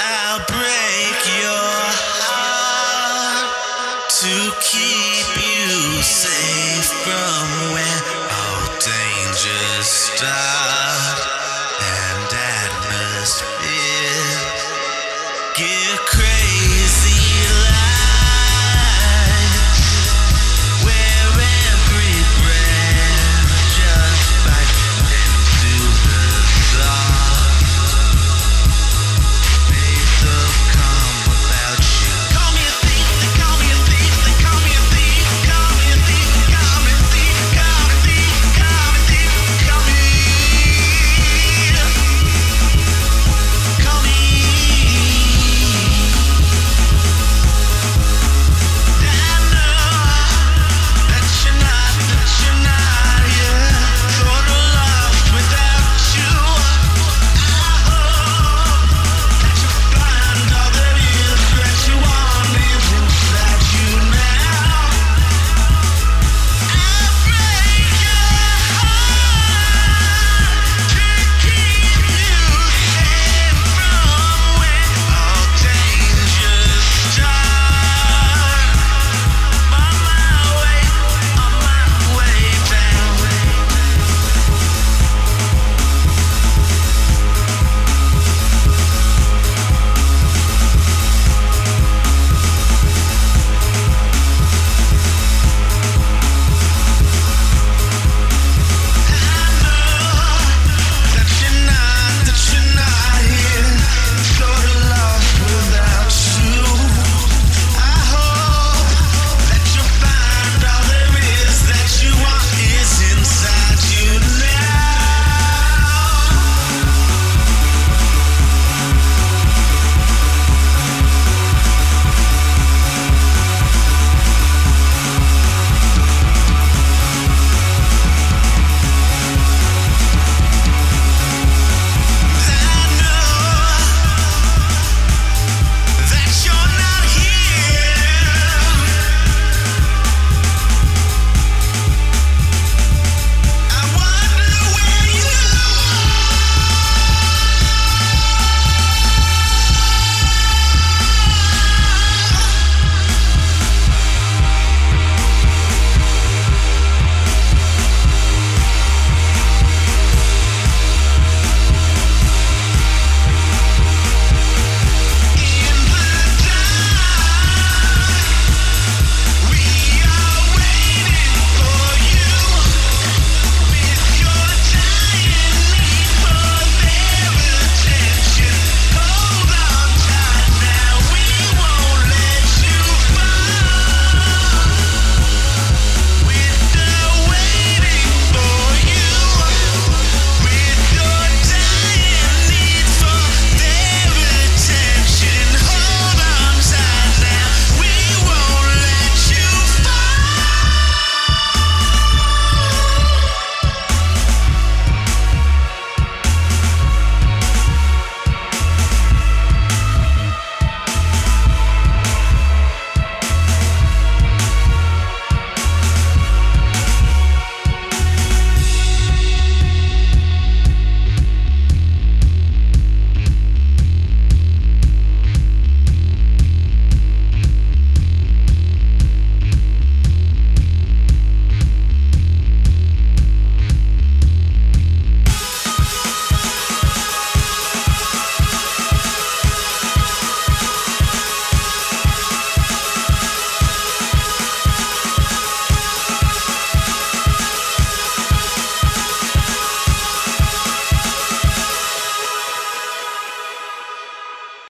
I'll break your heart to keep you safe from where.